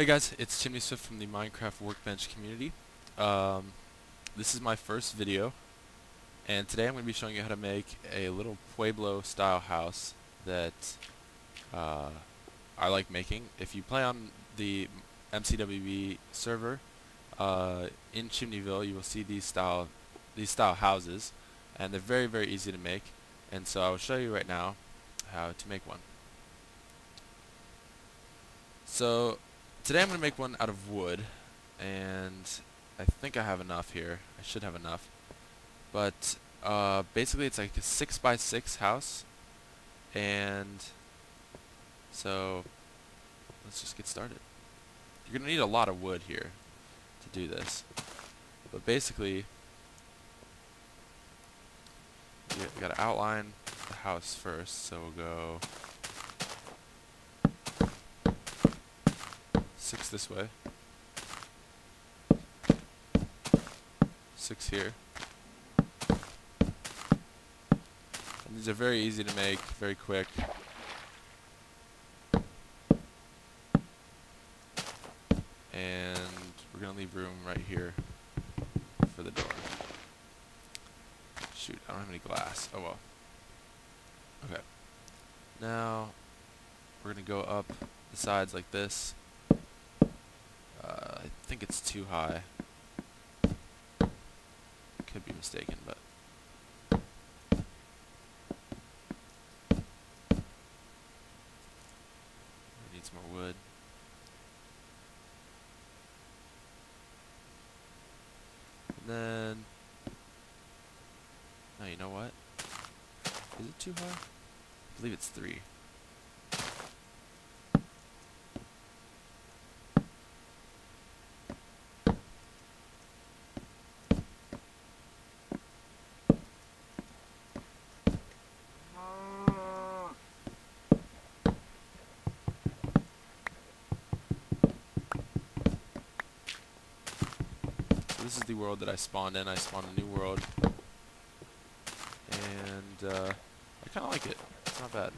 Hey guys, it's Chimney Swift from the Minecraft Workbench community. Um, this is my first video, and today I'm going to be showing you how to make a little Pueblo style house that uh, I like making. If you play on the MCWB server uh, in Chimneyville, you will see these style these style houses, and they're very very easy to make. And so I will show you right now how to make one. So Today I'm going to make one out of wood, and I think I have enough here. I should have enough. But uh, basically it's like a 6 by 6 house, and so let's just get started. You're going to need a lot of wood here to do this. But basically, you got to outline the house first, so we'll go six this way. Six here. And these are very easy to make, very quick. And we're going to leave room right here for the door. Shoot, I don't have any glass. Oh well. Okay. Now, we're going to go up the sides like this think it's too high. Could be mistaken, but... Need some more wood. And then... No, you know what? Is it too high? I believe it's three. this is the world that I spawned in. I spawned a new world. And, uh, I kind of like it. It's not bad.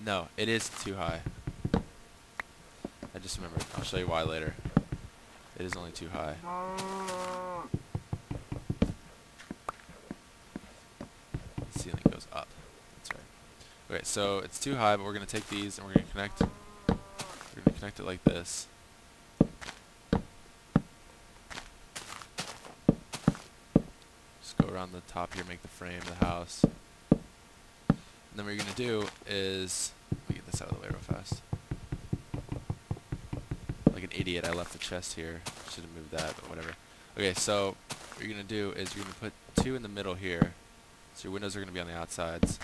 No, it is too high. I just remembered. I'll show you why later. It is only too high. The ceiling goes up. That's right. Okay, so it's too high, but we're going to take these and we're going to connect. We're going to connect it like this. Around the top here, make the frame, of the house. And then what you're going to do is, let me get this out of the way real fast. Like an idiot, I left the chest here. Should have moved that, but whatever. Okay, so what you're going to do is you're going to put two in the middle here. So your windows are going to be on the outsides.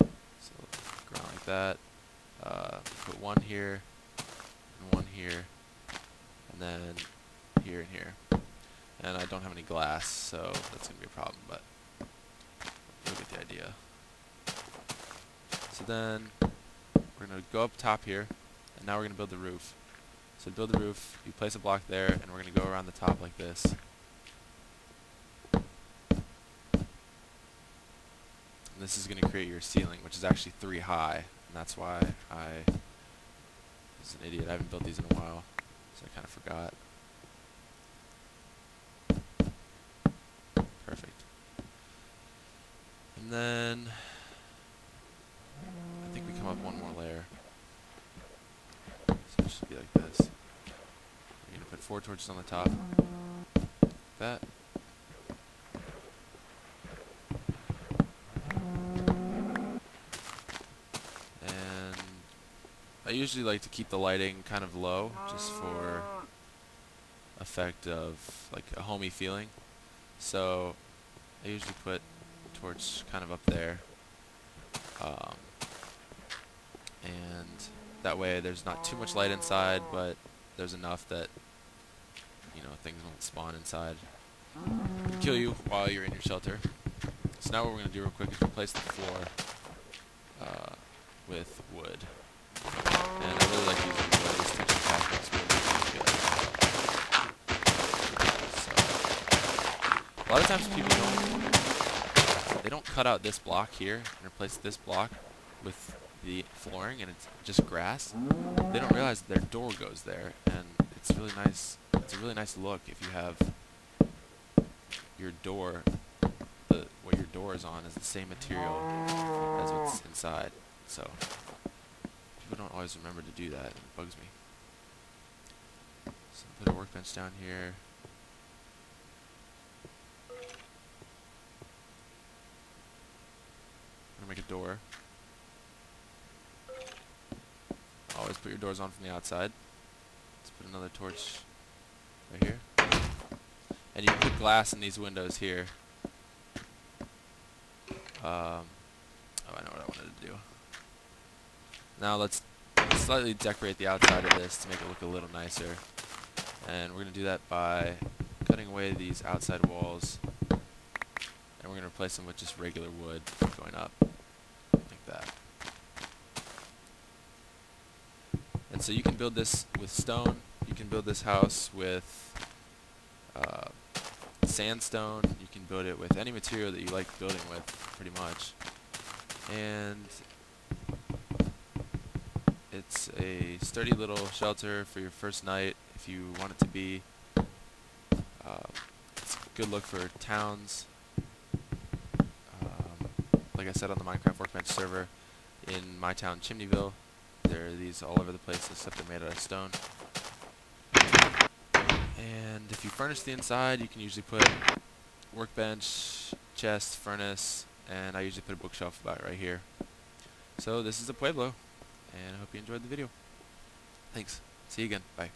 So ground like that. Uh, put one here, and one here, and then here and here. And I don't have any glass, so that's going to be a problem, but you'll get the idea. So then, we're going to go up top here, and now we're going to build the roof. So to build the roof, you place a block there, and we're going to go around the top like this. And this is going to create your ceiling, which is actually three high, and that's why I was an idiot. I haven't built these in a while, so I kind of forgot. And then I think we come up one more layer. So it should be like this. We're gonna put four torches on the top. That. And I usually like to keep the lighting kind of low just for effect of like a homey feeling. So I usually put torch kind of up there. Um, and that way there's not too much light inside, but there's enough that, things won't spawn inside kill you while you're in your shelter. So now what we're going to do real quick is replace the floor uh, with wood. And I really like using wood. Looks really, good. So, a lot of times people don't they don't cut out this block here and replace this block with the flooring and it's just grass, they don't realize their door goes there, and it's really nice. It's a really nice look if you have your door, the what your door is on is the same material as what's inside. So people don't always remember to do that, it bugs me. So put a workbench down here. I'm gonna make a door. Always put your doors on from the outside. Let's put another torch right here. And you put glass in these windows here. Um, oh, I know what I wanted to do. Now let's slightly decorate the outside of this to make it look a little nicer. And we're going to do that by cutting away these outside walls. And we're going to replace them with just regular wood going up. Like that. And so you can build this with stone. You can build this house with uh, sandstone. You can build it with any material that you like building with, pretty much. And it's a sturdy little shelter for your first night if you want it to be. Uh, it's a good look for towns. Um, like I said on the Minecraft Workbench server, in my town, Chimneyville, there are these all over the place except they're made out of stone. And if you furnish the inside, you can usually put workbench, chest, furnace, and I usually put a bookshelf about right here. So this is a Pueblo and I hope you enjoyed the video. Thanks. See you again. Bye.